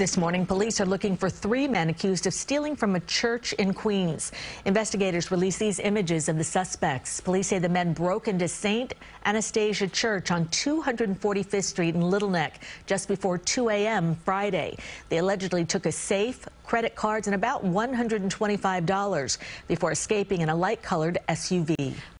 This morning, police are looking for three men accused of stealing from a church in Queens. Investigators released these images of the suspects. Police say the men broke into St. Anastasia Church on 245th Street in Little Neck just before 2 a.m. Friday. They allegedly took a safe, credit cards, and about $125 before escaping in a light-colored SUV.